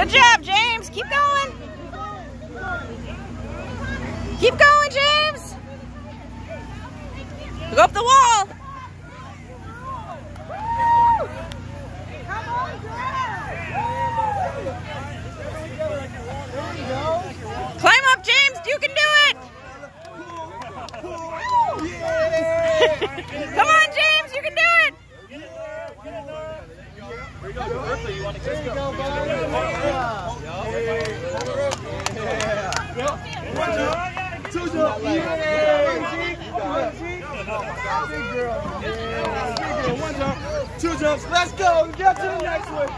Good job, James. Keep going. Keep going, James. Go up the wall. Climb up, James. You can do it. Come on, James. You can do it. Two jumps. One jump. Two jumps. Let's go. Get to the next one.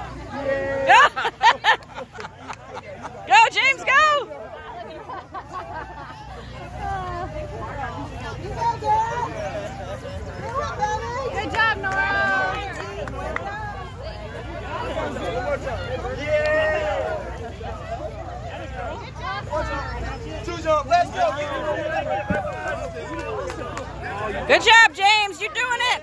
go, James, go. Good job, Nora. Good job, James. You're doing it.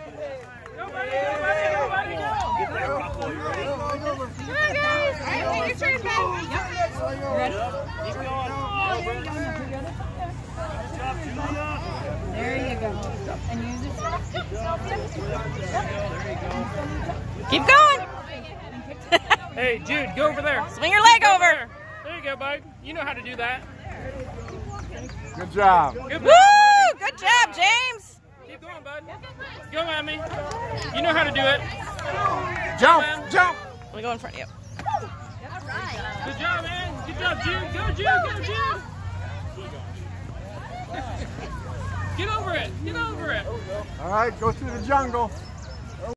There you go. It. Keep going. Hey, Jude, go over there. Swing your leg over. There you go, bud. You know how to do that. Good job. Good, Woo! Good job, James. Keep going, bud. Go, Emmy. You know how to do it. Jump. man. Jump. Let me go in front of you. Good job, man. Good job, Jude. Go, Jude. Go, Jude. Get over it. Get over it. All right. Go through the jungle.